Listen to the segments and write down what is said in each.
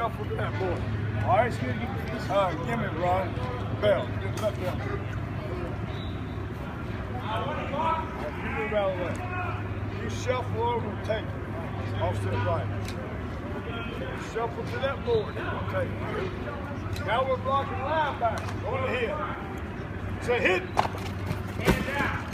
shuffle to that board. All right, excuse me. All right, give me it, Ron. Bell. Give me that bell. You move out of the way. You shuffle over and take it. Offset right. Shuffle to that board. Take it. Now we're blocking linebacker. Go ahead. Say hit. Hand down.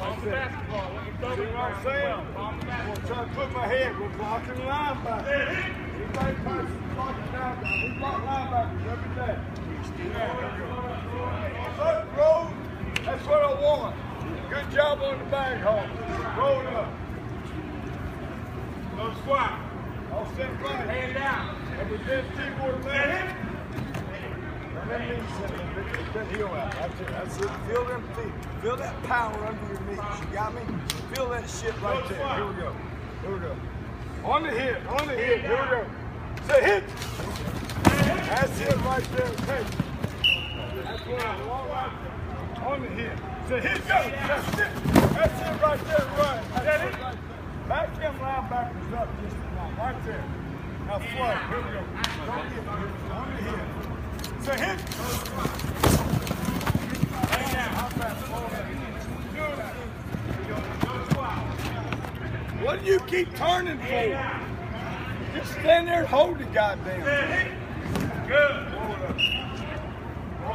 On the basketball. See what it I'm saying? The I'm basketball. gonna try to put my head. We're blocking linebacker. Everybody passes blocking linebacker. We block linebackers every day. Look, roll. That's what I want. Good job on the bag hole. Roll up. No squat. All set right. Hand down. And we did keyboard. Get that heel out. That's it. That's it. Feel them feet. Feel that power under your knees. You got me? Feel that shit right there. Here we go. Here we go. On the hip. On the hip. Here we go. Say hit. That's it right there. Hey. On the hip. Say hit. Go. That's it. That's it right there. Right. That's it. Back them linebackers up just lot. Right there. Now flood. Here we go. On the hip. Say hit. Hand down. What do you keep turning for? Just stand there and hold the goddamn. Good.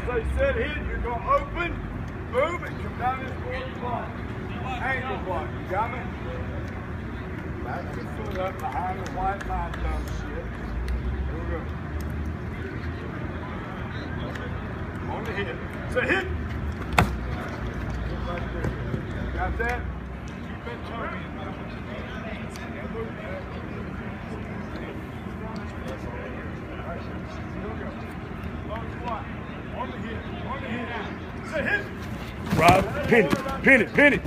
I'm going set hit. Going to open, move, and come down this board block. Angle block. You got me? Back your foot up behind the white line, dumb shit. Here we go. On the hit. Say hit. Got that? Keep that turning. Yeah, move that. All right, here we go. Long squat. On the hit. On the hit. Say hit. Rob, pin it, pin it, pin it.